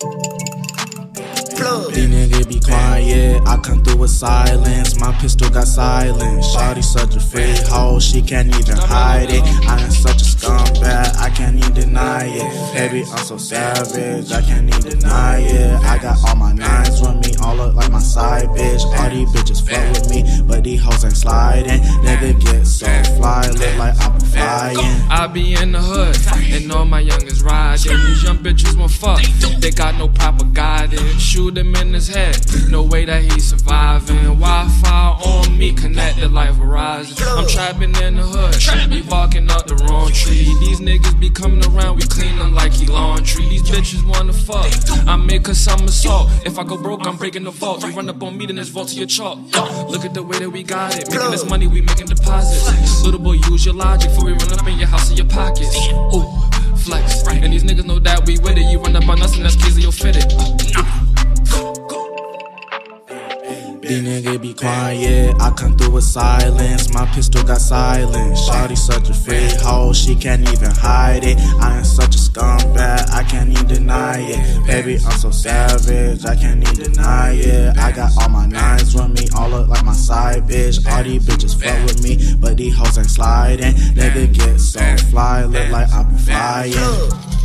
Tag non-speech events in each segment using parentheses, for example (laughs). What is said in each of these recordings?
thank you these niggas be quiet, I come through with silence. My pistol got silence. Shawty such a fake hoe, she can't even hide it. I am such a scumbag, I can't even deny it. Baby, I'm so savage, I can't even deny it. I got all my nines with me, all look like my side bitch. All these bitches fuck with me, but these hoes ain't sliding. Nigga get so fly, look like I'm flying. I be in the hood, and all my youngest riding. These young bitches won't fuck, they got no proper guidance. Shoot him in his head, no way that he's surviving. Wi Fi on me, connected like Verizon. I'm trapping in the hood, be barking up the wrong tree. These niggas be coming around, we clean them like he laundry. These bitches wanna fuck, I make a somersault. If I go broke, I'm breaking the vault. You run up on me, then it's vault to your chalk. Look at the way that we got it, making this money, we making deposits. Little boy, use your logic before we run up in your house or your pockets. Ooh, flex. And these niggas know that we with it. You run up on us and that's keys you'll fit it. These niggas be quiet, I come through with silence. My pistol got silence. Shawty such a fake hoe, she can't even hide it. I am such a scumbag, I can't even deny it. Baby, I'm so savage, I can't even deny it. I got all my nines with me, all look like my side bitch. All these bitches fuck with me, but these hoes ain't sliding. Nigga get so fly, look like I be flying.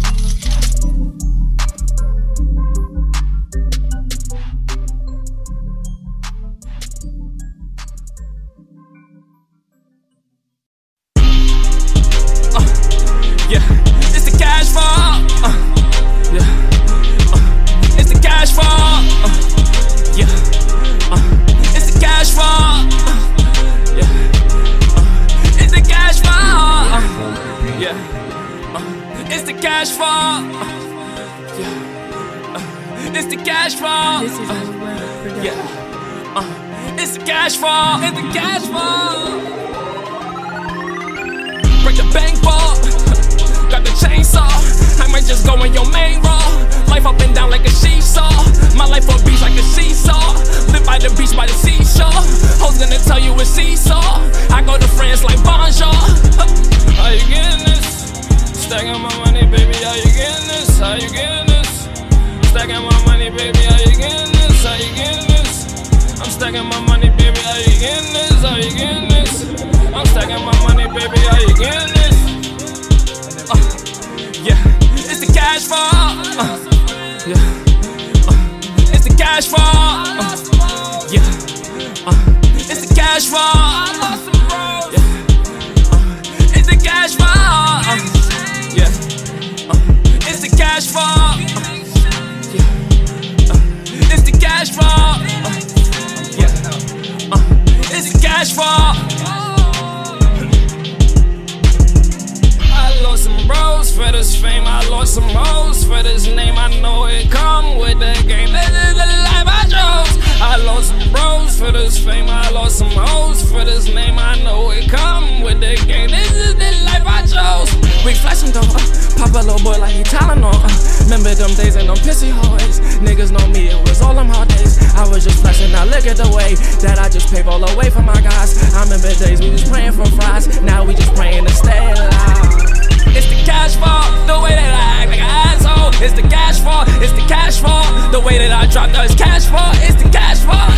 For this fame. I lost some hoes for this name. I know it come with the game. This is the life I chose. We flashing though. Uh, pop a little boy like he Tylenol. Uh, remember them days and them pissy hallways. Niggas know me. It was all them hard days. I was just flashing. Now look at the way that I just pave all the way for my guys. I remember days we was praying for fries. Now we just praying to stay alive. It's the cash fall, the way that I act like an asshole. It's the cash fall, it's the cash fall, the way that I drop those cash fall. It's the cash fall,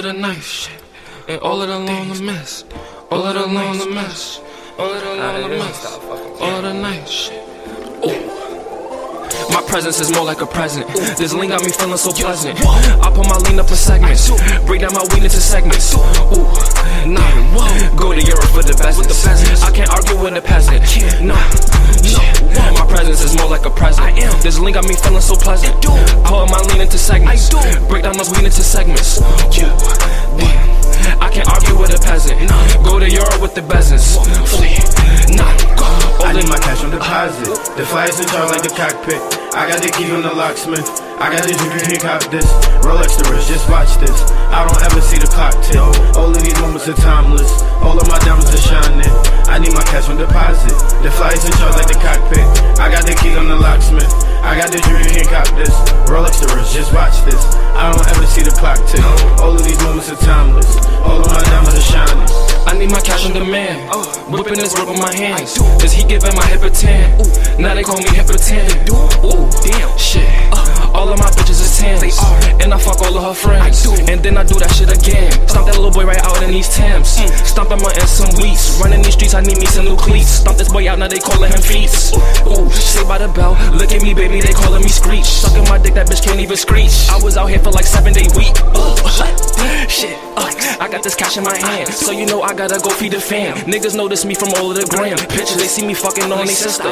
of the nights, shit, and all of the lonely mess, all of the lonely mess, all of the lonely mess, all of the nights, shit. My presence is more like a present. This lean got me feeling so pleasant. I put my lean up in segments, break down my weed into segments. Ooh, nah, go to Europe for the business. I can't argue with a peasant. Nah, no, my presence is more like a present. This lean got me feeling so pleasant. I put my lean into segments, break down the weed into segments. Ooh, I can't argue with a peasant. Go to Europe with the business. Nah, I need my cash on deposit. The flyers in charge like the cockpit. I got the key from the locksmith. I got this, you can cop this. Rolex the wrist, just watch this. I don't ever see the clock tick. All of these moments are timeless. All of my diamonds are shining. I need my cash on deposit. The flights in charge like the cockpit. I got the keys, I'm the locksmith. I got the dream, you can't cop this. Rolex the wrist, just watch this. I don't ever see the clock tick. All of these moments are timeless. All of my diamonds are shining. I need my cash on demand. Whipping this work with my hands. Cause he giving my hip a 10. Now they call me hip a 10. Ooh, damn, shit. All of my bitches is 10s. And I fuck all of her friends. And then I do that shit again. Stomp that little boy right out in these Timbs. Stomp him in some weeks. Running these streets, I need me some new cleats. Stomp this boy out, now they calling him feats. Ooh, say by the bell. Look at me, baby, they calling me screech. Sucking my dick, that bitch can't even screech. I was out here for like seven day week. Ooh, shit. Uh, I got this cash in my hand. So you know I gotta go feed the fam. Niggas notice me from all of the gram. Pictures, they see me fucking on they sister.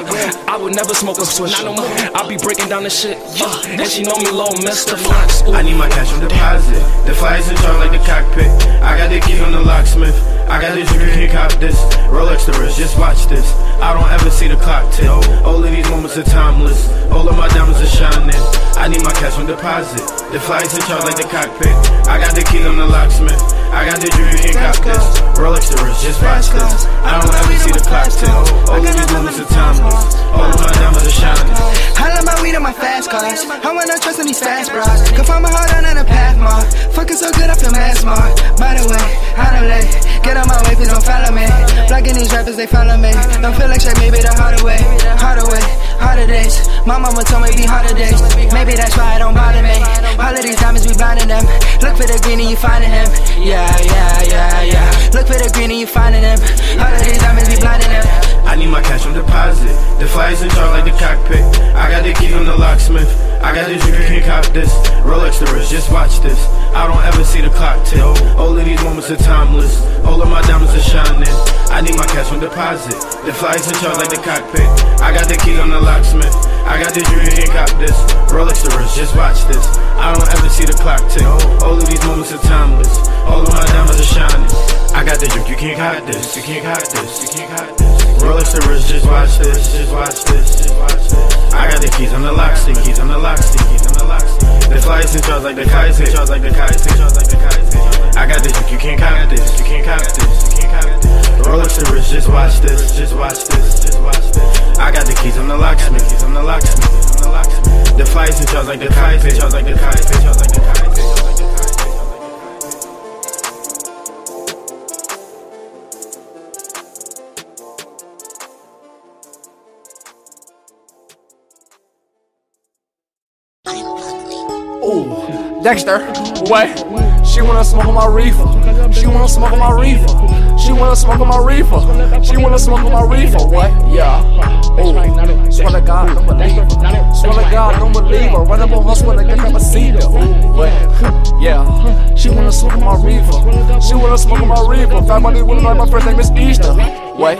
I would never smoke a switch. I be breaking down the shit. Yeah. And she me low, Mr. Fox. I need my cash on deposit. The flights in charge like the cockpit. I got the keys, I'm the locksmith. I got this, you can't cop this. Rolex the wrist, just watch this. I don't ever see the clock tick. All of these moments are timeless. All of my diamonds are shining. I need my cash on deposit. The flights in charge like the cockpit. I got the keys, I'm the locksmith. I got the you can't cop this. Rolex the wrist, just watch this. I don't ever see the clock tick. All of these moments are timeless. All of my diamonds are shining. I love my weed and my fast cars. I wanna trust in these fast bras. Can find my heart on the path mark. Fucking so good, I feel mad smart. By the way, I don't late. Get on my way, please don't follow me. Blocking these rappers, they follow me. Don't feel like shit, maybe the harder way. Harder way, harder days. My mama told me be harder days. Maybe that's why it don't bother me. All of these diamonds, we blinding them. Look for the green and you finding him. Yeah, yeah, yeah, yeah. Look for the green and you finding him. All of these diamonds, we blinding them. I need my cash on deposit. The flights in charge like the cockpit. I got the keys, I'm the locksmith. I got this, you can't cop this. Rolex the wrist, just watch this. I don't ever see the clock tick. All of these moments are timeless. All of my diamonds are shining. I need my cash on deposit. The flights in charge like the cockpit. I got the keys, I'm the locksmith. I got this, you can't cop this. Rolex the wrist, just watch this. I don't ever see the clock tick. All of these moments are timeless. All of my diamonds are shining. I got the drink, you can't cop this. You can't cop this. You can't cop this. Rolex the wrist, just watch this. Just watch this. Just watch this. I got the keys, I'm the locksmith. Keys, I'm the locksmith. Keys, I'm the locksmith. The flights in charge like the in charge like the in charge like the kites. I got drink, you can't cop this. You can't cop this. You can't cop this. Rolex the wrist, just watch this. Just watch this. Just watch this. I got the keys, I'm the locksmith. Keys, I'm the locksmith. I'm the locksmith. The flights in charge like the in charge like the in charge like the kites. Dexter, what? She wanna smoke on my reefer. She wanna smoke on my reefer. She wanna smoke on my reefer. She wanna smoke on my reefer. What? Yeah. Ooh, swear to God, don't believe her. Swear to God, don't believe her. Run up on her, swear to God, never see her. What? Yeah. She wanna smoke on my reefer. She wanna smoke on my reefer. Fat money know my first name is Easter. What?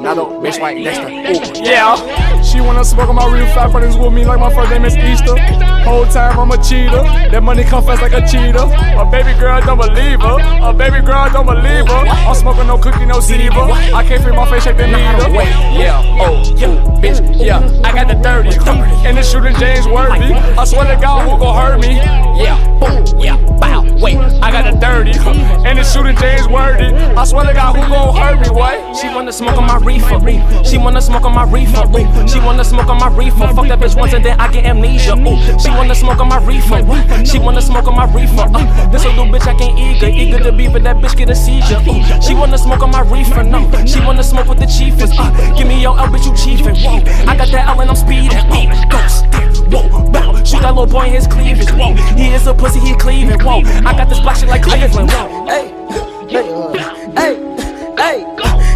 Not a bitch like Dexter. Ooh, yeah. She wanna smoke on my real fat buddies with me like my first name is Easter. Whole time I'm a cheater. That money come fast like a cheetah. A baby girl don't believe her. A baby girl don't believe her. I'm smoking no cookie, no Zebra. I can't feel my face shake the needle. Yeah, oh, ooh, bitch, yeah. I got the 30. And the shooting James Worthy. I swear to God, who gon' hurt me? Yeah, boom, yeah, bow. Wait, I got the 30. And the shooting James Worthy. I swear to God, who gon' hurt me? What? She wanna smoke on my reefer. She wanna smoke on my reefer. She wanna smoke on my reefer. Fuck that bitch once and then I get amnesia. She wanna smoke on my reefer. She wanna smoke on my reefer. Uh, this little bitch I can't eager. Eager to be, but that bitch get a seizure. She wanna smoke on my reefer. No, she wanna smoke with the chiefers. Uh, give me your L, bitch, you chiefin'. I got that L and I'm speeding. Ghost. Whoa, bow. Shoot that little boy in his cleavage. Whoa, he is a pussy, he cleaving. Whoa, I got this black shit like Cleveland. Whoa, Hey, hey, hey, hey.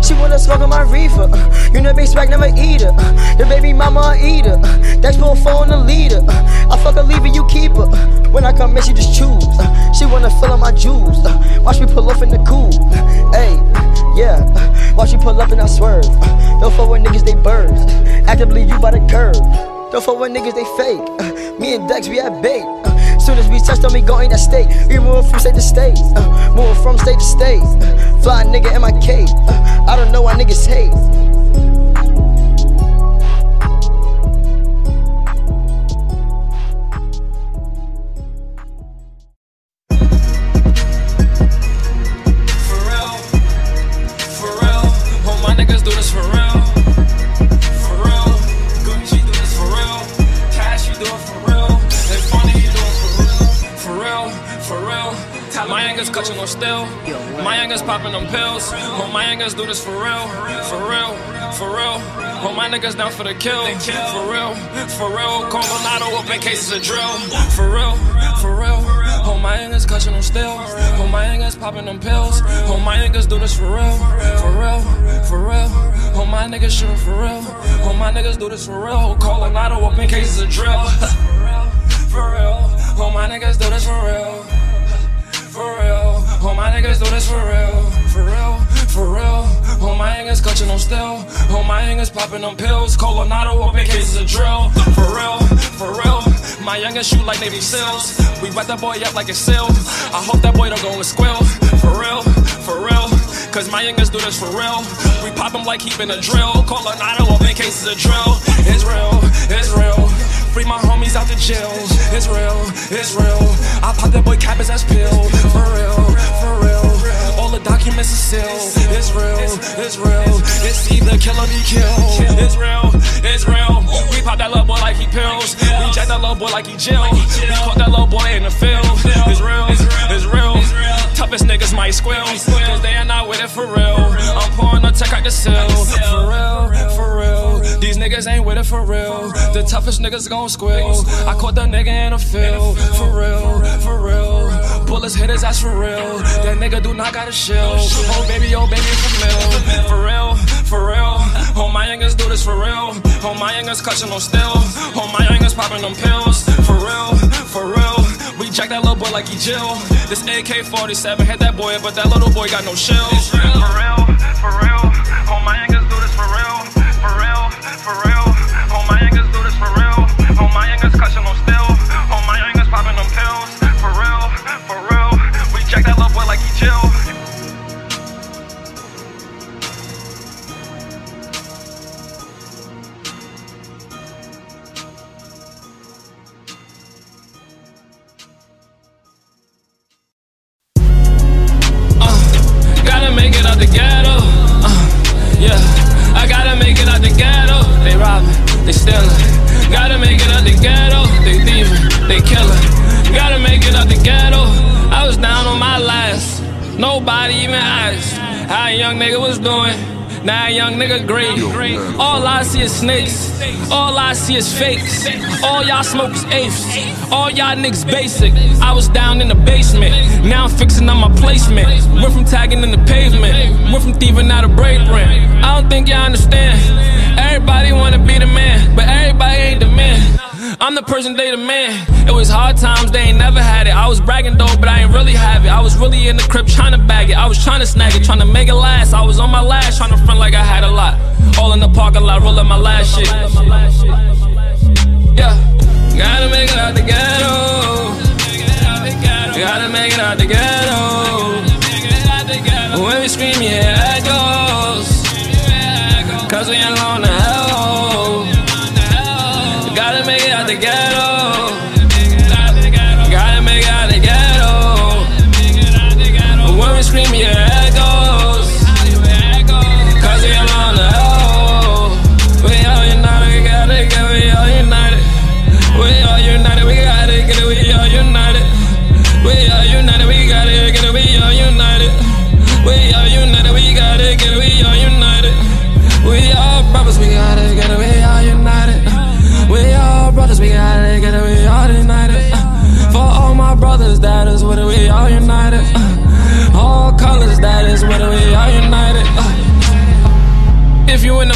She wanna smoke on my reefer. You know, big swag never eat her. Your baby mama a eater. That's pull phone the leader. I fuck her, leave her, you keep her. When I come in, she just choose. She wanna fill up my jewels. Watch me pull off in the coupe. Hey, yeah. Watch me pull up and I swerve. Don't fuck with niggas, they birds. Actively, you by the curb. Don't fuck with niggas, they fake. Me and Dex, we had bait. Soon as we touched on me, going that state. We move from state to state. Uh, move from state to state. Uh, fly nigga in my cape. Uh, I don't know why niggas hate. Still. My youngers popping them pills. Oh, my youngers do this for real. For real, for real. Oh, my niggas down for the kill. For real, for real. Coronado open cases of drill. For real, for real. Oh, my youngers clutching them still. Oh, my youngers popping them pills. Oh, my niggas do this for real. For real, for real. Oh, my niggas shooting for real. Oh, my niggas do this for real. Coronado open cases of drill. (laughs) For real, for real. Oh, my niggas do this for real. For real, oh my niggas do this for real, for real, for real. Oh my niggas clutching on still, oh my niggas popping on pills. Coronado open cases of drill, for real, for real. My youngest shoot like Navy SEALs. We wet that boy up like a seal. I hope that boy don't go and squill, for real, for real. Cause my youngest do this for real. We pop him like he been a drill. Coronado open cases of drill. It's real, it's real. Free my homies out the jail. It's real, it's real. I pop that boy cabbage as pill. For real, for real. All the documents are sealed. It's real, it's real. It's either kill or be killed. It's real, it's real. We pop that little boy like he pills. We jack that little boy like he Jill. We caught that little boy in the field. It's real, it's real. Toughest niggas might squeal. Cause they are not with it for real. I'm pouring a tech out the seal. For real, for real. These niggas ain't with it for real. The toughest niggas gon' squeal. I caught that nigga in a field. For real, for real. Bullets hit his ass for real. That nigga do not got a shield. Oh baby, oh baby, for real. For real, for real. Oh my youngers do this for real. Oh my youngers clutching on still. Oh my youngers popping them pills. For real, for real. We jack that little boy like he Jill. This AK 47 hit that boy, but that little boy got no shells. For real, for real. Oh my youngers do this for real. For real, for real. Is fakes. All y'all smoke is apes. All y'all niggas basic. I was down in the basement. Now I'm fixing up my placement. Went from tagging in the pavement. Went from thieving out a break print. I don't think y'all understand. Everybody wanna be the man, but everybody ain't the man. I'm the person they the man. It was hard times, they ain't never had it. I was bragging though, but I ain't really have it. I was really in the crib trying to bag it. I was trying to snag it, trying to make it last. I was on my last, trying to front like I had a lot. All in the parking lot, rolling my last shit. Out the ghetto. When we scream, yeah,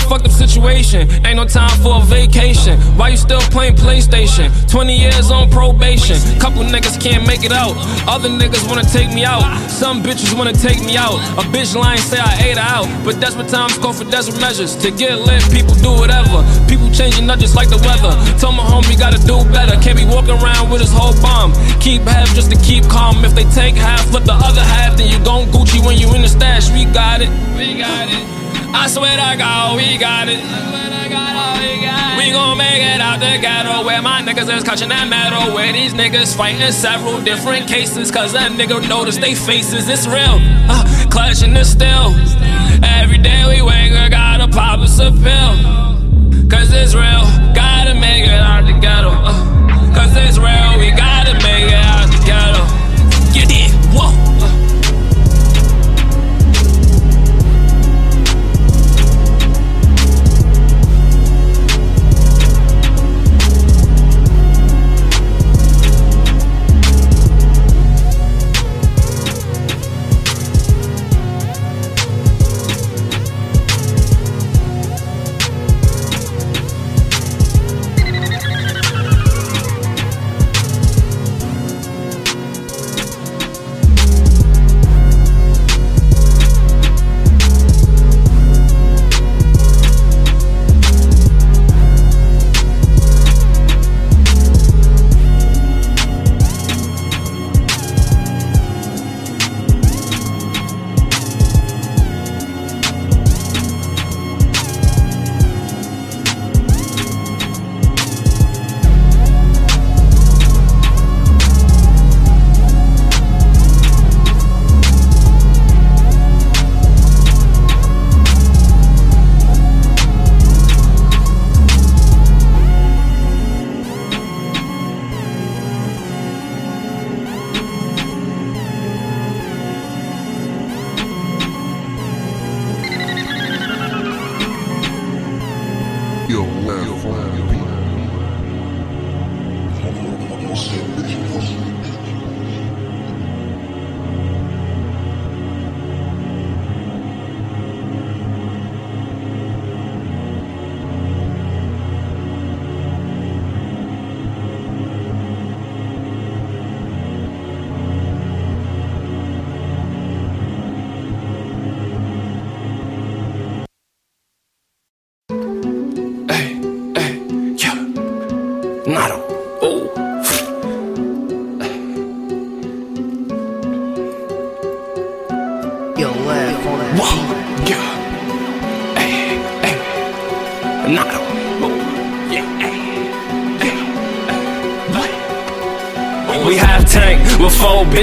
fucked up situation, ain't no time for a vacation. Why you still playing PlayStation? 20 years on probation. Couple niggas can't make it out. Other niggas wanna take me out. Some bitches wanna take me out. A bitch lying say I ate her out. But desperate times call for desperate measures. To get lit, people do whatever. People changing not just like the weather. Tell my homie gotta do better. Can't be walking around with his whole bomb. Keep half just to keep calm. If they take half, flip the other half, then you gon' Gucci when you in the stash. We got it. We got it. I swear to God, we got it. We gon' make it out the ghetto where my niggas is clutching that metal. Where these niggas fighting several different cases. Cause a nigga notice they faces, it's real. Uh, clutching the steel. Every day we wake, I gotta pop us a pill. Cause it's real, gotta make it out the ghetto. Uh, Cause it's real, we gotta make it out the ghetto.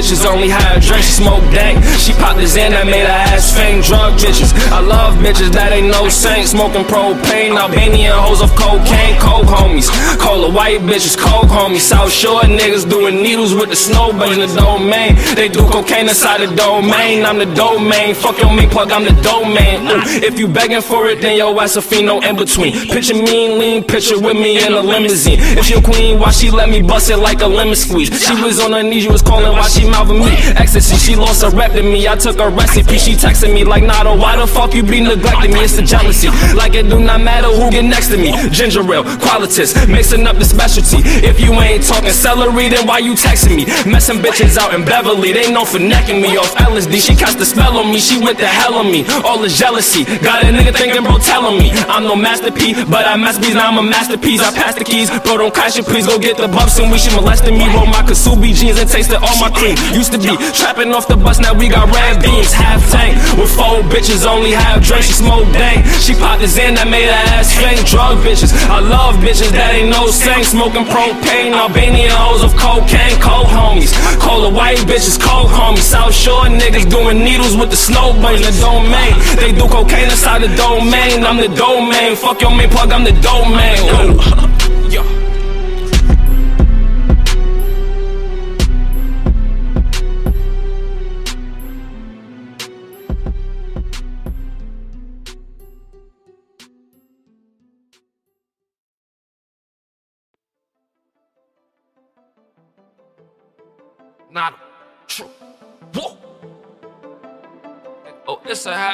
Bitches, only have drink, she smoke dank. She popped this in that made her ass faint. Drug bitches, I love bitches that ain't no saint. Smoking propane, Albanian hoes of cocaine, coke homies. Cola white bitches, coke homies. South Shore niggas doing needles with the snow but in the domain. They do cocaine inside the domain. I'm the domain. Fuck your main plug, I'm the domain. Ooh, if you begging for it, then yo ass a fiend, no in between. Picture mean, lean, picture with me in a limousine. If a queen, why she let me bust it like a lemon squeeze? She was on her knees, you was calling why she mouthing me. Ecstasy, she lost her rep to me. I took her recipe, she texted me like, Nado, why the fuck you be neglecting me? It's the jealousy. Like it do not matter who get next to me. Ginger ale, qualitas, mixing up the specialty. If you ain't talking celery, then why you texting me? Messing bitches out in Beverly, they know for necking me off LSD. She cast the spell on me, she went the hell on me. All the jealousy, got a nigga thinking, bro, telling me I'm no masterpiece, but I masterpiece, now I'm a masterpiece. I pass the keys, bro, don't crash it, please go get the bumps and we should molesting me. Roll my Ksubi jeans and tasted all my cream. Used to be trapping off the bus, now we got red beans. Half tank with four bitches, only half drink. She smoke dank. She popped this in that made her ass faint. Drug bitches, I love bitches that ain't no saint. Smoking propane, Albanian hoes of cocaine, cold homies. Cola white bitches, cold homies. South Shore niggas doing needles with the snow in the domain. They do cocaine inside the domain. I'm the domain. Fuck your main plug, I'm the domain. Ooh. (laughs)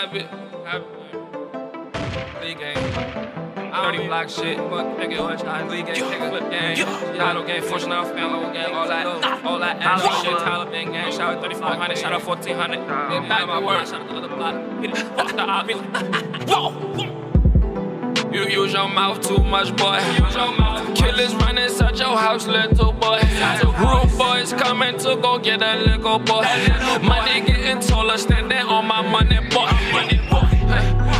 habit. habit. League game. Dirty block shit, fuck nigga, watch out, league game, nigga, flip game. Yellow game, fortune off, family game, all that, all that ass shit, Taliban gang, shout out 3400, shout out 1400. Get back my word, shout out the other block. Hit (laughs) it, fuck the Whoa! You use your mouth too much, boy. Killers running inside your house, little boy. Rude boys coming to go get a little boy. Money getting taller, standing on my money, boy.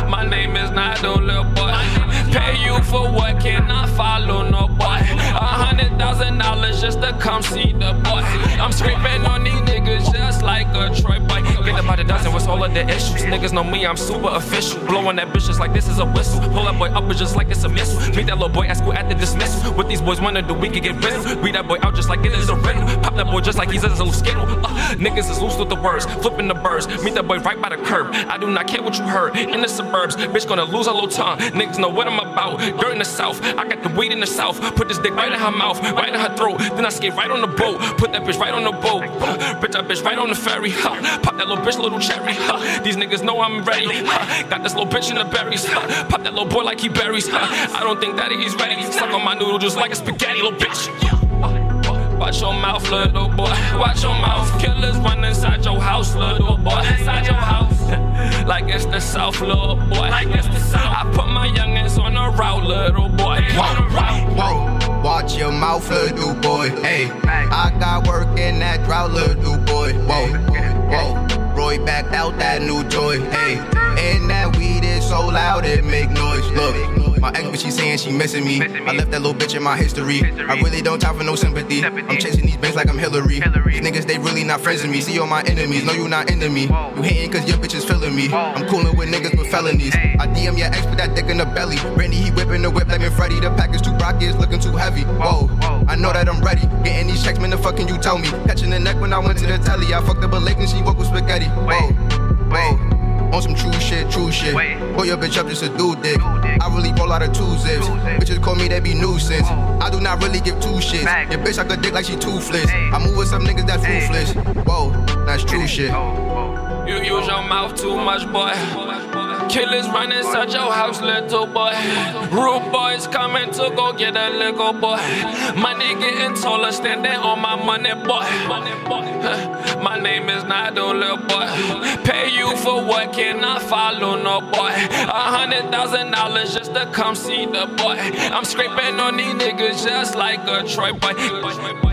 My name is Nado, little boy. Pay you for what? Can I follow no boy? A hundred thousand dollars just to come see the boy. I'm scraping on these niggas just like a Troy boy. Get about a dozen, what's all of the issues? Niggas know me, I'm super official. Blowing that bitch just like this is a whistle. Pull that boy up just like it's a missile. Meet that little boy at school at the dismissal. What these boys wanna do, we can get riddle. Beat that boy out just like it is a riddle. Pop that boy just like he's a little skittle. Uh, niggas is loose with the words, flipping the birds. Meet that boy right by the curb. I do not care what you heard. In the suburbs, bitch gonna lose her little tongue. Niggas know what I'm about. Dirt in the south, I got the weed in the south. Put this dick right in her mouth, right in her throat. Then I skate right on the boat. Put that bitch right on the boat. Uh, bitch, that bitch right on the ferry. Huh. Pop that little bitch, little cherry. Huh. These niggas know I'm ready. Huh. Got this little bitch in the berries. Huh. Pop that little boy like he berries. Huh. I don't think that he's ready. Suck on my noodle just like a spaghetti, little bitch. Watch your mouth, little boy. Watch your mouth. Killers run inside your house, little boy. Inside your house. (laughs) like it's the South, little boy. Like it's the South. I put my youngins on a route, little boy. Whoa, whoa, watch your mouth, little boy. Hey, I got work in that drought, little boy. Whoa, whoa, Roy backed out that new toy. Hey, and that weed is so loud it make noise. Look, my ex, but she saying she missing me. I left that little bitch in my history. I really don't time for no sympathy. I'm chasing these banks like I'm Hillary. These niggas, they really not friends with me. See all my enemies, know you not into me. You hating cause your bitch is feeling me. I'm coolin' with niggas with felonies. I DM your ex with that dick in the belly. Randy, he whipping the whip like me Freddy. The package too rocky, it's looking too heavy. Whoa, I know that I'm ready. Getting these checks, man, the fuck can you tell me? Catching the neck when I went to the telly. I fucked up a lake and she woke with spaghetti. Whoa, whoa. On some true shit, true shit. Pull your bitch up just to do dick. I really roll out of two zips. Bitches call me, they be nuisance. I do not really give two shits. Your bitch like a dick like she toothless. I move with some niggas that ruthless. Whoa, that's true shit. You use your mouth too much, boy. Killers running inside your house, little boy. Rude boys coming to go get a little boy. Money getting taller, standing on my money, boy. My name is Nado, little boy. Pay you for what? Can I follow no boy? A hundred thousand dollars just to come see the boy. I'm scraping on these niggas just like a Troy boy.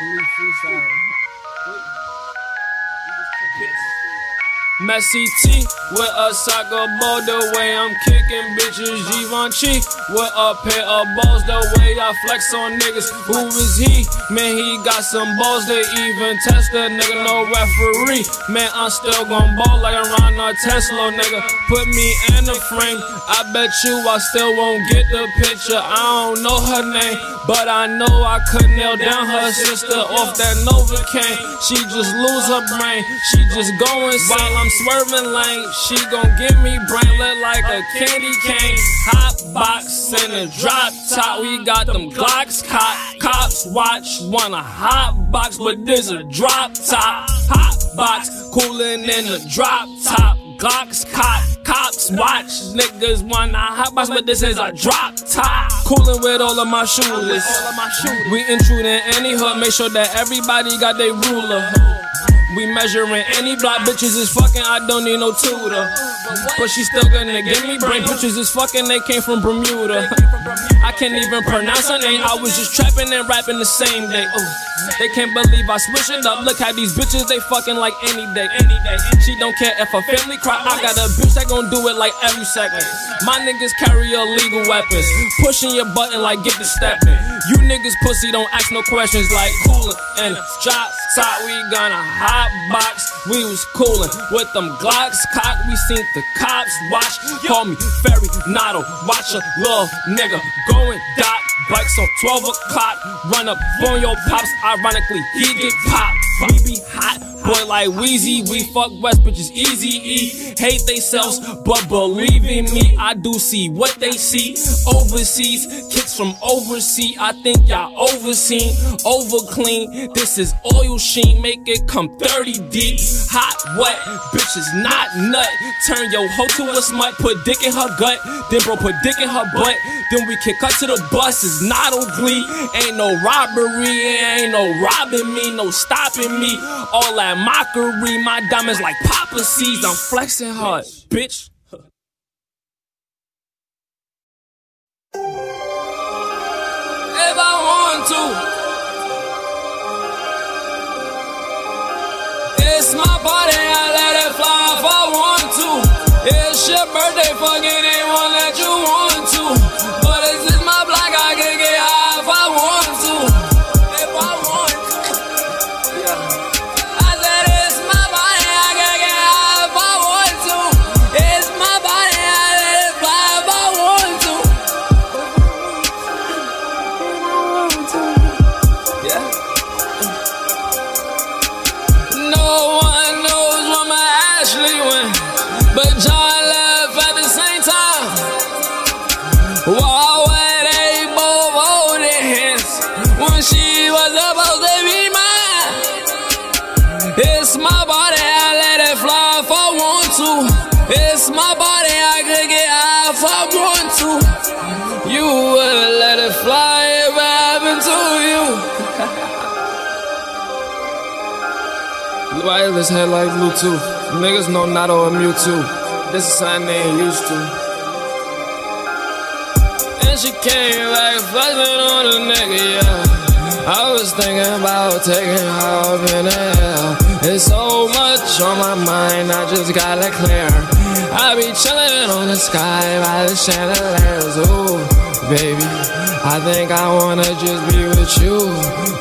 Is called a Glee freestyle. Messy T with a soccer ball the way I'm kicking bitches. Givenchy with a pair of balls the way I flex on niggas. Who is he? Man, he got some balls. They even test a nigga, no referee. Man, I'm still gon' ball like a Ron Tesla nigga. Put me in the frame. I bet you I still won't get the picture. I don't know her name, but I know I could nail down her sister off that Novocaine. She just lose her brain. She just go insane. While I'm swerving lane. She gon' give me brain lit like a candy cane. Hot box in a drop top. We got them Glocks cop. Cops watch wanna hot box, but this a drop top. Hot box coolin' in the drop top. Glocks cop. Cops watch niggas wanna hot box, but this is a drop top. Coolin' with all of my shooters. We intrude in any hood. Make sure that everybody got their ruler. We measuring any block bitches is fucking, I don't need no tutor. But she still gonna give me brain. Bitches is fucking, they came from Bermuda. I can't even pronounce her name. I was just trapping and rapping the same day. Ooh. They can't believe I switch it up. Look how these bitches they fucking like any day, any day. She don't care if her family cry. I got a bitch that gon' do it like every second. My niggas carry illegal weapons, pushing your button like get the stepping. You niggas pussy don't ask no questions like coolin' and drop top. We gonna hot box. We was coolin' with them Glocks cock. We seen the cops watch. Call me Ferry Notto. Watch a little nigga going dot. Bikes on 12 o'clock. Run up on your pops. Ironically, he get popped. We be hot. Boy like Wheezy, we fuck West bitches easy E. Hate they selves, but believe in me, I do see what they see. Overseas, kicks from overseas. I think y'all overseen, over clean. This is oil sheen, make it come 30 deep. Hot, wet, bitches not nut. Turn your hoe to a smut, put dick in her gut. Then bro put dick in her butt. Then we kick her to the bus, it's not on glee. Ain't no robbery, ain't no robbing me, no stopping me. All that mockery, my diamonds like Papa seeds. I'm flexing hard, bitch. If I want to, it's my body, I let it fly if I want to. It's your birthday, fuck anyone that you want to. Wireless head like Bluetooth. Niggas know Nado or Mewtwo. This is something they ain't used to. And she came like flexing on a nigga, yeah. I was thinking about taking her up in the air. There's so much on my mind, I just gotta clear. I be chillin' on the sky by the chandeliers, ooh, baby. I think I wanna just be with you,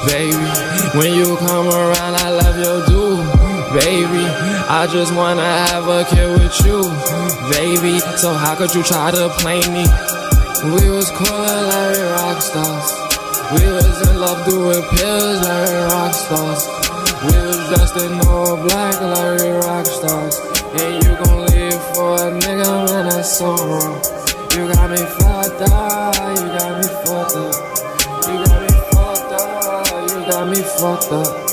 baby. When you come around, I love your do, baby. I just wanna have a kid with you, baby. So how could you try to play me? We was coolin' like rock stars. We was in love doing pills like rock stars. We was dressed in all black like rock stars. And you gon' leave for a nigga, man, that's so wrong. You got me fucked up, you got me fucked up. You got me fucked up, you got me fucked up.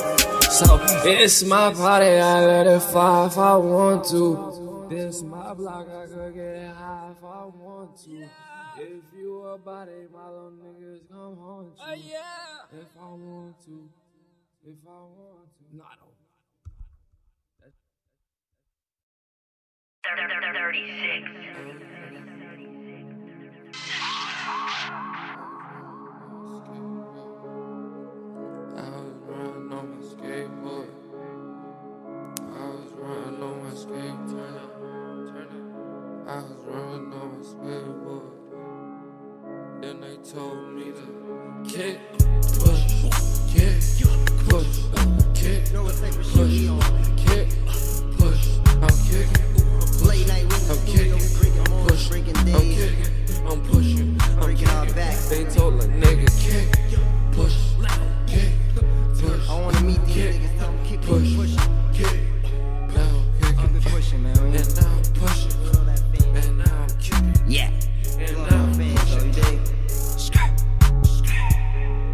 So it's my party, I let it fly if I want to. This my block, I could get high if I want to. If you a body, my little niggas come haunt you. Oh, if I want to, if I want to. No, I don't. 36. I was running on my skateboard. I was running on my skate. Turn it, turn it. I was running on my skateboard. Then they told me to kick, I'm kicking, I'm pushing, I'm kicking. back. They told a nigga kick, push, kick, push. I wanna meet these kick, niggas, tell them keep push, pushing. kick. Now I'm kicking, pushing, man. And now I'm pushing, feel that fan. and now I'm kicking, Yeah. and now I'm pushing.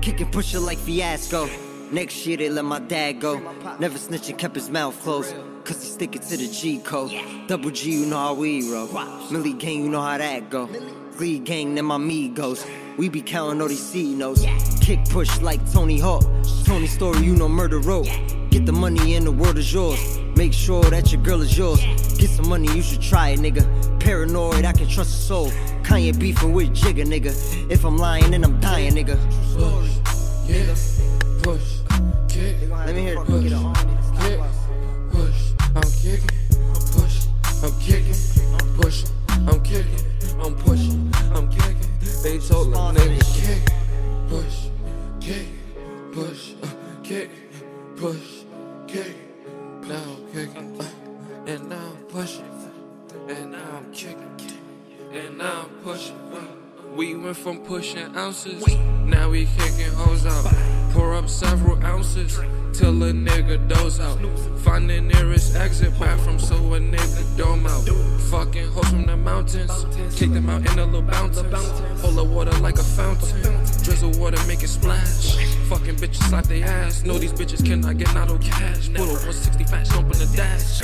Kick and push it like fiasco. Next year they let my dad go. Never snitching, kept his mouth closed. Cause he sticking to the G code. Double G, you know how we roll. Millie gang, you know how that go. Glee gang, them my amigos. We be counting all these C notes. Kick push like Tony Hawk. Tony Story, you know murder road. Get the money and the world is yours. Make sure that your girl is yours. Get some money, you should try it, nigga. Paranoid, I can trust a soul. Kanye beefing with Jigga, nigga. If I'm lying, then I'm dying, nigga. Push, yeah, push, kick, Let me hear it. Push, I'm kicking, I'm pushing, I'm kicking. They told a nigga kick, push, kick, push, uh, kick, push, kick. Now I'm kicking, uh, and now I'm pushing, and now I'm kicking, and now I'm pushing. uh. We went from pushing ounces, now we kicking hoes out. Pour up several ounces till a nigga doze out. Find the nearest exit bathroom so a nigga dome out. Fucking hoes from the mountains, kick them out in a little bounce. Hold the water like a fountain, drizzle water make it splash. Fucking bitches slap they ass. Know these bitches cannot get not no cash. Put a 160 fast jump in the dash.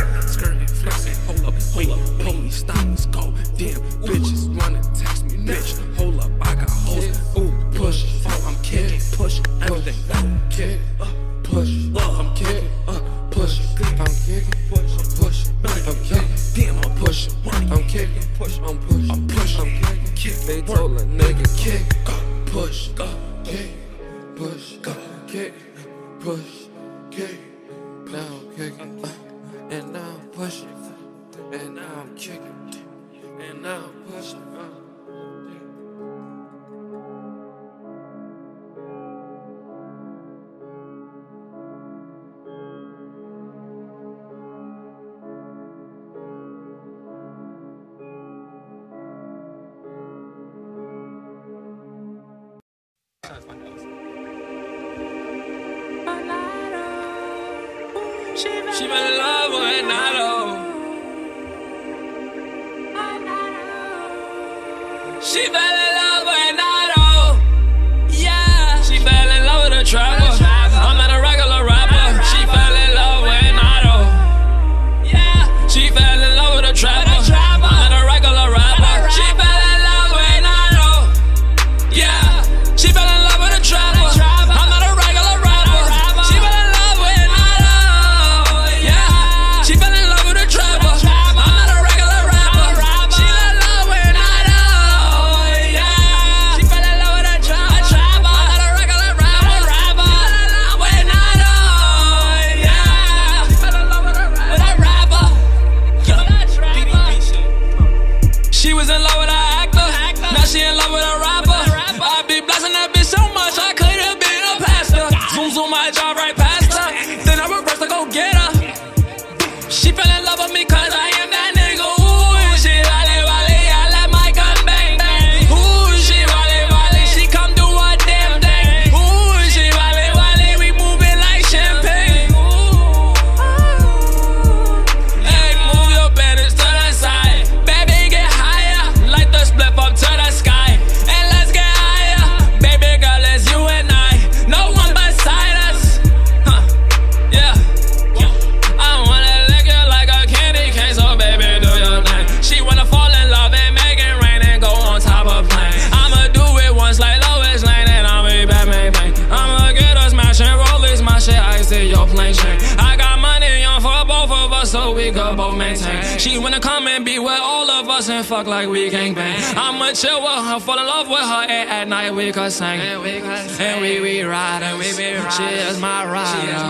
Fuck like we gang bang. I'ma chill with her, fall in love with her, and at night we could sing. And we, and we, ride, and we be She is my rider.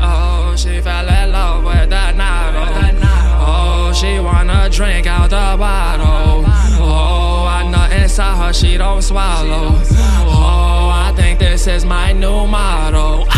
Oh, she fell in love with that night. Oh, oh. oh she wanna drink out the bottle. Oh, I know inside her she don't swallow. Oh, I think this is my new motto.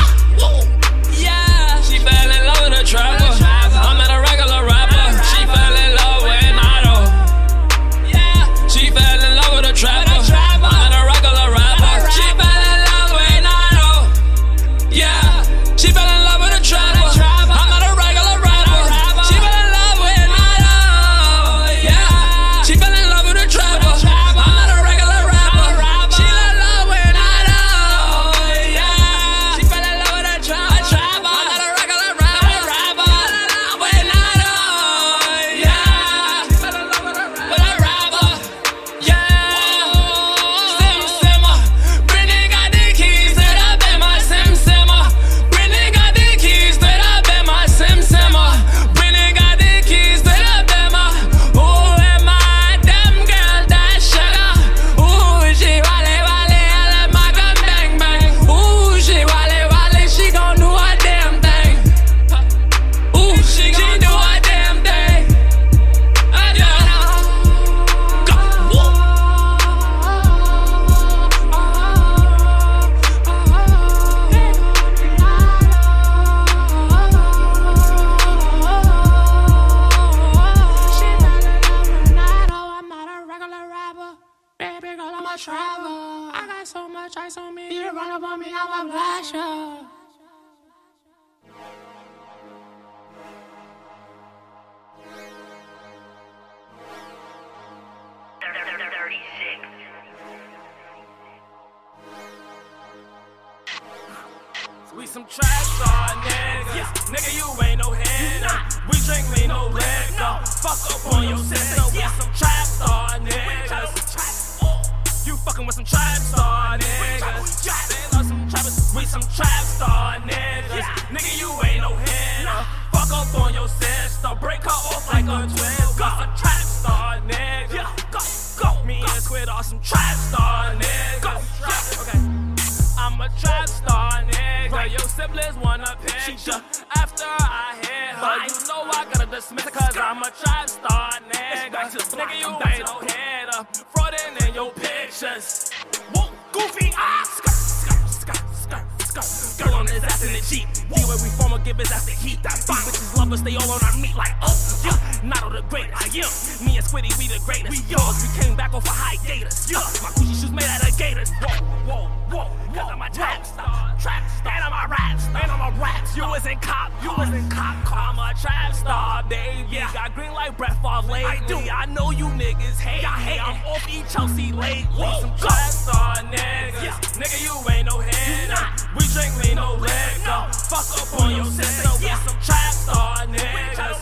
Some trap star niggas. Nigga, you ain't no hitter. We drink lean, no liquor. Fuck up on your sister. We some trap star niggas. You fucking with some trap star niggas. They love some trappers. We some trap star niggas. Nigga, you ain't no hitter. Fuck up on your sister. Break her off like a twin. We some trap star niggas. Go, go. Me and Squid are some trap star niggas. Okay. I'm a trap star nigga. Your siblings want a picture. After I hit her, you know I gotta dismiss her cause I'm a trap star nigga. Nigga, you ain't no hitter. Frauding in your pictures. Whoa, goofy, skirt, skirt, on his ass in the Jeep. See where we form, give his ass the heat. That beat bitches love us, they all on our meat like, oh, yeah. Not all the greatest, yeah. Me and Squiddy, we the greatest. We yours, we came back off of high gators, yeah. My Gucci shoes made out of gators. Whoa, whoa, whoa. Cause I'm a trap star, trap star. And I'm a rap star, and I'm a rap star. You was in cop, you was in cop car. I'm a trap star, baby. Yeah. Got green like Brett Favre lately. I, do. I know you niggas hate I hate. I'm off each Chelsea lately. Whoa, some trap star niggas. Yeah. Nigga, you ain't no hitter. We drink lean, no liquor. Fuck up on your sister. We some trap star niggas.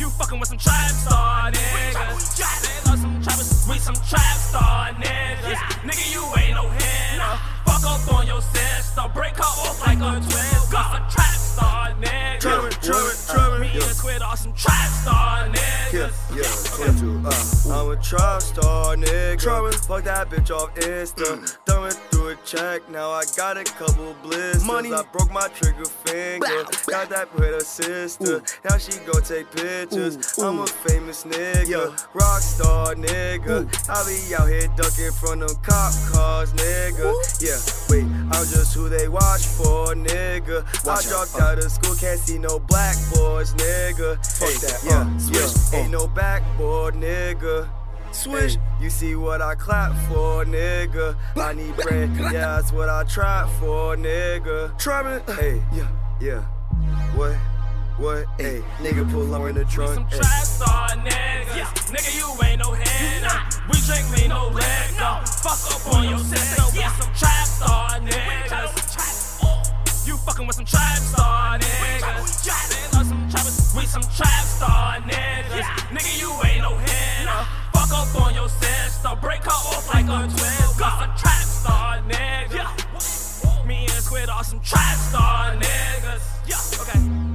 You fucking with some trap star niggas. They love some trappers. We some trap star niggas. Nigga, you ain't no hitter. Fuck up on your sister. Break her off like a twin. Got some trap star niggas. Trumpin', trumpin', trumpin'. Me and Squid are some trap star Yeah, niggas. yeah, 22, uh, I'm a trap star nigga. Fuck that bitch off Insta. Thumbing through a check, now I got a couple blisters. Money. I broke my trigger finger, got that with her sister. Now she go take pictures. I'm a famous nigga, rock star nigga. I be out here ducking from them cop cars, nigga. Yeah, wait, I'm just who they watch for, nigga. I dropped out of school, can't see no black boys, nigga. Fuck that, yeah, yeah. Ain't no backboard, nigga. Swish, you see what I clap for, nigga. I need bread, yeah, that's what I trap for, nigga. Trapping, hey, yeah, yeah. What? What? Hey, nigga, pull up in the trunk. Some Hey. trap star niggas. Nigga, you ain't no header. We drink, we no liquor. Fuck up on your sister. We some trap star niggas. Oh. You fucking with some trap star niggas. They love some trappers. We some trap star niggas. Nigga, you ain't no header. Walk up on your sister, break her off like a twist. Got a trap star nigga. Me and Squid are some trap star niggas. Yeah, okay.